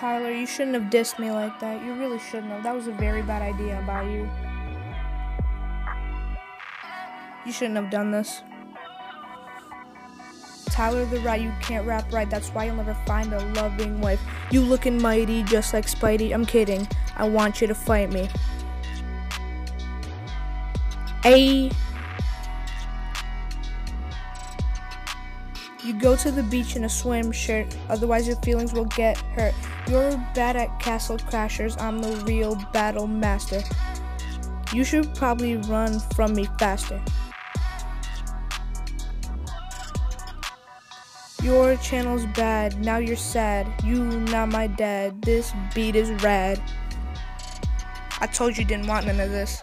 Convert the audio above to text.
Tyler, you shouldn't have dissed me like that. You really shouldn't have. That was a very bad idea about you. You shouldn't have done this. Tyler the Rat, you can't rap right. That's why you'll never find a loving wife. You looking mighty just like Spidey. I'm kidding. I want you to fight me. A. You go to the beach in a swim shirt, otherwise your feelings will get hurt. You're bad at castle crashers, I'm the real battle master. You should probably run from me faster. Your channel's bad, now you're sad. You not my dad, this beat is rad. I told you didn't want none of this.